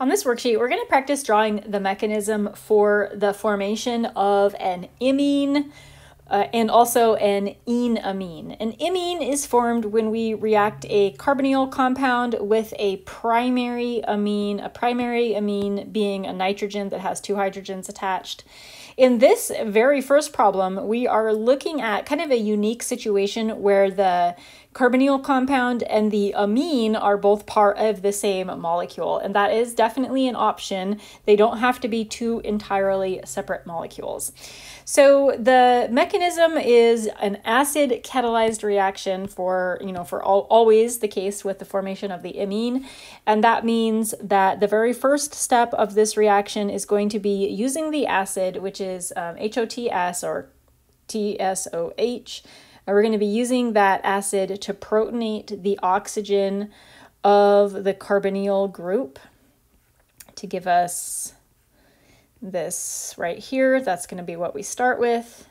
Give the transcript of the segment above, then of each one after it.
On this worksheet, we're going to practice drawing the mechanism for the formation of an imine uh, and also an enamine. An imine is formed when we react a carbonyl compound with a primary amine, a primary amine being a nitrogen that has two hydrogens attached. In this very first problem, we are looking at kind of a unique situation where the carbonyl compound and the amine are both part of the same molecule, and that is definitely an option. They don't have to be two entirely separate molecules. So the mechanism is an acid catalyzed reaction for, you know, for all, always the case with the formation of the imine, and that means that the very first step of this reaction is going to be using the acid, which is um, HOTS or TSOH, and we're going to be using that acid to protonate the oxygen of the carbonyl group to give us this right here. That's going to be what we start with.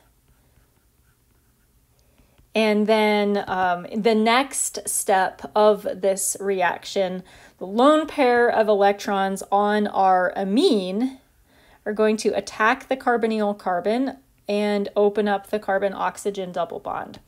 And then um, the next step of this reaction, the lone pair of electrons on our amine are going to attack the carbonyl carbon and open up the carbon oxygen double bond.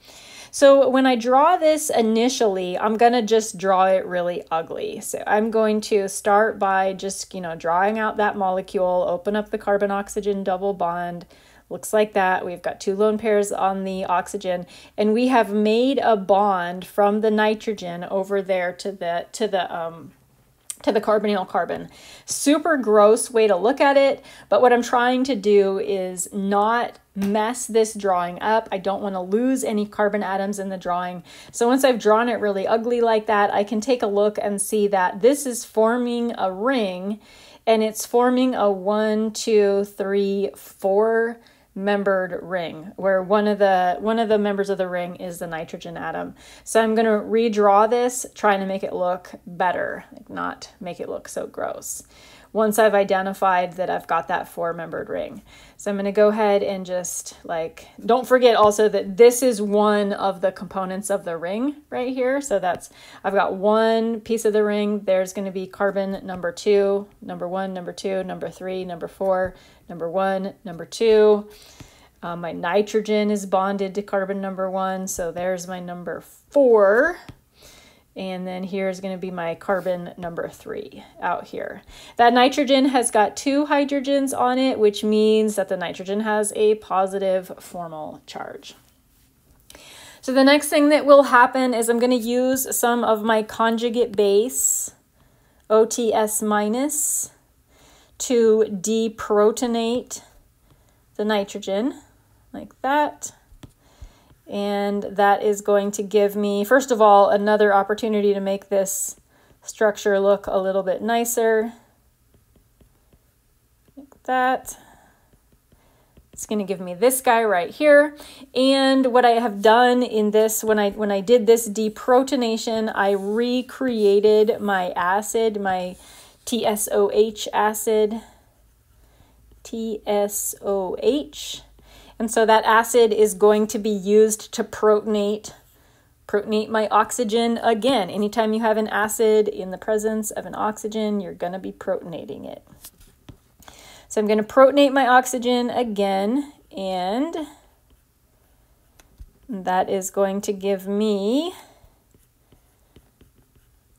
So when I draw this initially, I'm going to just draw it really ugly. So I'm going to start by just, you know, drawing out that molecule, open up the carbon oxygen double bond. Looks like that. We've got two lone pairs on the oxygen and we have made a bond from the nitrogen over there to the to the um to the carbonyl carbon. Super gross way to look at it, but what I'm trying to do is not mess this drawing up. I don't want to lose any carbon atoms in the drawing. So once I've drawn it really ugly like that, I can take a look and see that this is forming a ring and it's forming a one, two, three, four membered ring where one of the one of the members of the ring is the nitrogen atom. So I'm going to redraw this trying to make it look better, like not make it look so gross once I've identified that I've got that four membered ring. So I'm going to go ahead and just like, don't forget also that this is one of the components of the ring right here. So that's, I've got one piece of the ring. There's going to be carbon number two, number one, number two, number three, number four, number one, number two. Um, my nitrogen is bonded to carbon number one. So there's my number four. And then here's going to be my carbon number three out here. That nitrogen has got two hydrogens on it, which means that the nitrogen has a positive formal charge. So the next thing that will happen is I'm going to use some of my conjugate base, OTS minus, to deprotonate the nitrogen like that. And that is going to give me, first of all, another opportunity to make this structure look a little bit nicer. Like that. It's going to give me this guy right here. And what I have done in this, when I, when I did this deprotonation, I recreated my acid, my TSOH acid, TSOH. And so that acid is going to be used to protonate protonate my oxygen again. Anytime you have an acid in the presence of an oxygen, you're going to be protonating it. So I'm going to protonate my oxygen again, and that is going to give me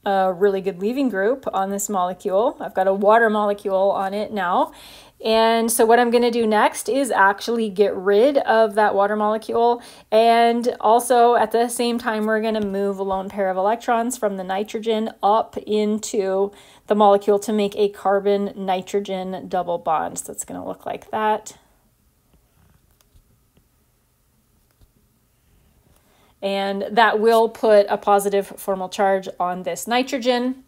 a really good leaving group on this molecule. I've got a water molecule on it now, and so what I'm going to do next is actually get rid of that water molecule. And also at the same time, we're going to move a lone pair of electrons from the nitrogen up into the molecule to make a carbon nitrogen double bond. So it's going to look like that. And that will put a positive formal charge on this nitrogen.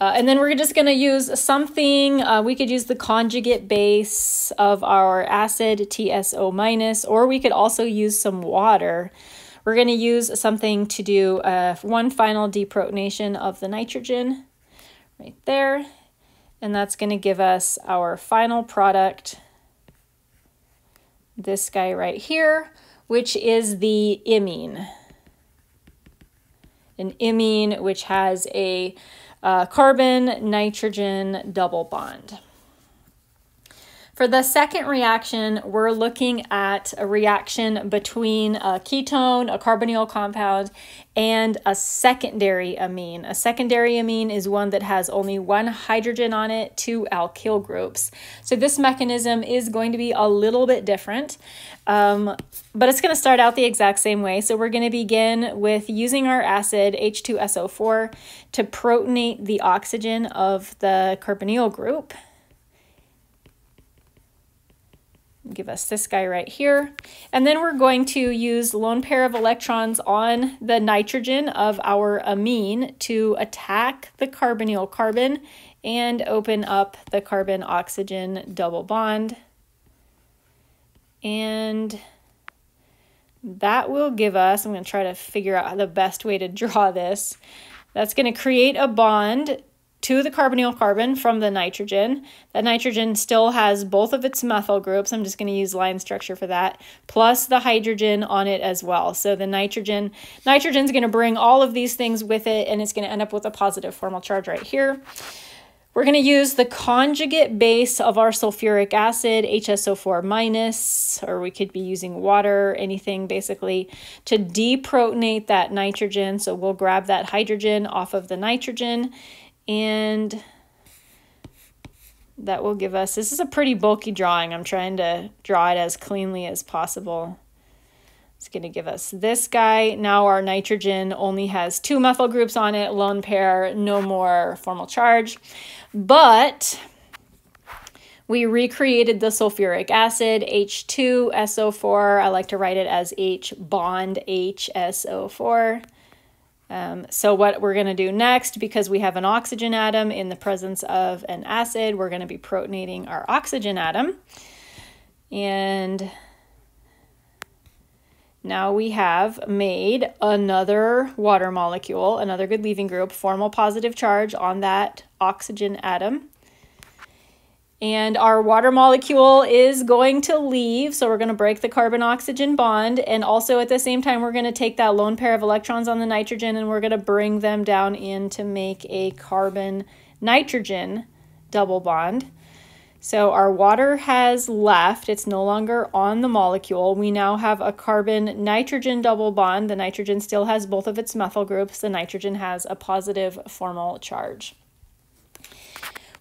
Uh, and then we're just going to use something, uh, we could use the conjugate base of our acid, TSO minus, or we could also use some water. We're going to use something to do uh, one final deprotonation of the nitrogen right there. And that's going to give us our final product, this guy right here, which is the imine. An imine which has a uh, carbon nitrogen double bond. For the second reaction, we're looking at a reaction between a ketone, a carbonyl compound, and a secondary amine. A secondary amine is one that has only one hydrogen on it, two alkyl groups. So this mechanism is going to be a little bit different, um, but it's going to start out the exact same way. So we're going to begin with using our acid H2SO4 to protonate the oxygen of the carbonyl group give us this guy right here. And then we're going to use lone pair of electrons on the nitrogen of our amine to attack the carbonyl carbon and open up the carbon-oxygen double bond. And that will give us, I'm going to try to figure out the best way to draw this. That's going to create a bond to the carbonyl carbon from the nitrogen. That nitrogen still has both of its methyl groups. I'm just going to use line structure for that, plus the hydrogen on it as well. So the nitrogen, nitrogen is going to bring all of these things with it, and it's going to end up with a positive formal charge right here. We're going to use the conjugate base of our sulfuric acid, HSO4 minus, or we could be using water, anything basically, to deprotonate that nitrogen. So we'll grab that hydrogen off of the nitrogen and that will give us, this is a pretty bulky drawing. I'm trying to draw it as cleanly as possible. It's going to give us this guy. Now our nitrogen only has two methyl groups on it, lone pair, no more formal charge. But we recreated the sulfuric acid, H2SO4. I like to write it as H bond HSO4. Um, so what we're going to do next, because we have an oxygen atom in the presence of an acid, we're going to be protonating our oxygen atom. And now we have made another water molecule, another good leaving group, formal positive charge on that oxygen atom. And our water molecule is going to leave, so we're going to break the carbon-oxygen bond. And also at the same time, we're going to take that lone pair of electrons on the nitrogen and we're going to bring them down in to make a carbon-nitrogen double bond. So our water has left, it's no longer on the molecule. We now have a carbon nitrogen double bond. The nitrogen still has both of its methyl groups. The nitrogen has a positive formal charge.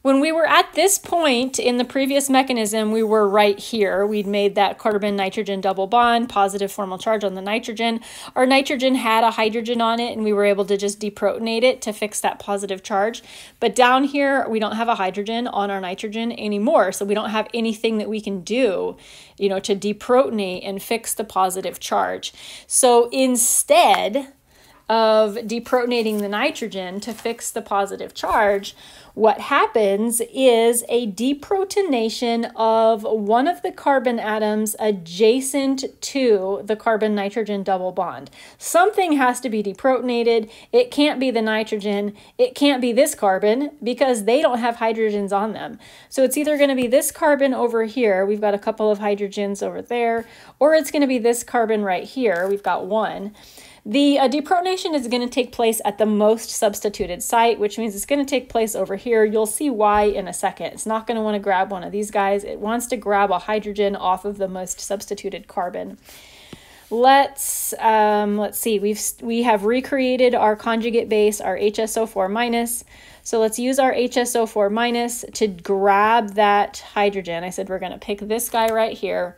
When we were at this point in the previous mechanism, we were right here. We'd made that carbon nitrogen double bond, positive formal charge on the nitrogen. Our nitrogen had a hydrogen on it, and we were able to just deprotonate it to fix that positive charge. But down here, we don't have a hydrogen on our nitrogen anymore, so we don't have anything that we can do, you know, to deprotonate and fix the positive charge. So instead, of deprotonating the nitrogen to fix the positive charge, what happens is a deprotonation of one of the carbon atoms adjacent to the carbon nitrogen double bond. Something has to be deprotonated. It can't be the nitrogen. It can't be this carbon because they don't have hydrogens on them. So it's either going to be this carbon over here. We've got a couple of hydrogens over there, or it's going to be this carbon right here. We've got one. The uh, deprotonation is going to take place at the most substituted site, which means it's going to take place over here. You'll see why in a second. It's not going to want to grab one of these guys. It wants to grab a hydrogen off of the most substituted carbon. Let's um, let's see. We've we have recreated our conjugate base, our HSO4 minus. So let's use our HSO4 minus to grab that hydrogen. I said we're going to pick this guy right here.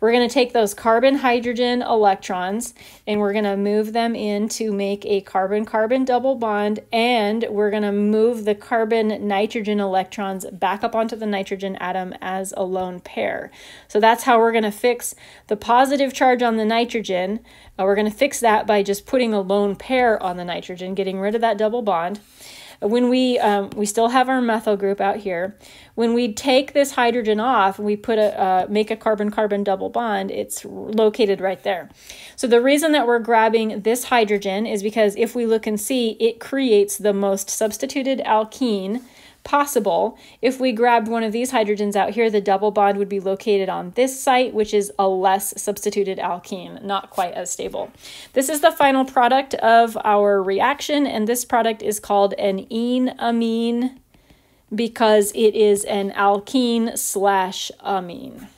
We're going to take those carbon hydrogen electrons and we're going to move them in to make a carbon-carbon double bond and we're going to move the carbon nitrogen electrons back up onto the nitrogen atom as a lone pair. So that's how we're going to fix the positive charge on the nitrogen. Uh, we're going to fix that by just putting a lone pair on the nitrogen, getting rid of that double bond when we um, we still have our methyl group out here when we take this hydrogen off and we put a uh, make a carbon carbon double bond it's located right there. So the reason that we're grabbing this hydrogen is because if we look and see it creates the most substituted alkene possible. If we grabbed one of these hydrogens out here, the double bond would be located on this site, which is a less substituted alkene, not quite as stable. This is the final product of our reaction, and this product is called an enamine because it is an alkene slash amine.